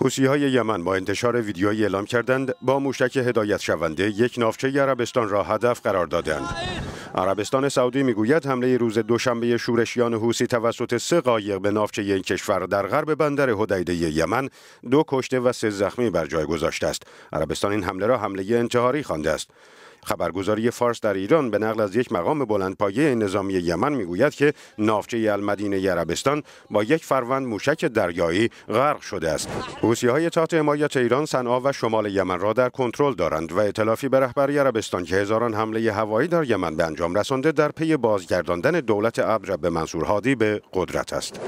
حوسی های یمن با انتشار ویدیویی اعلام کردند با موشک هدایت شونده یک نافچه عربستان را هدف قرار دادند. عربستان سعودی می‌گوید حمله روز دوشنبه شورشیان حوسی توسط سه قایق به نافچه این کشور در غرب بندر حدیده یمن دو کشته و سه زخمی بر جای گذاشته است. عربستان این حمله را حمله انتحاری خوانده است. خبرگزاری فارس در ایران به نقل از یک مقام بلندپایه نظامی یمن می‌گوید که نافچه المدینه عربستان با یک فروند موشک دریایی غرق شده است. حوسی های تحت حمایت ایران صنعا و شمال یمن را در کنترل دارند و اطلافی به رهبری عربستان که هزاران حمله هوایی در یمن به انجام رسانده در پی بازگرداندن دولت ابر به منصور هادی به قدرت است.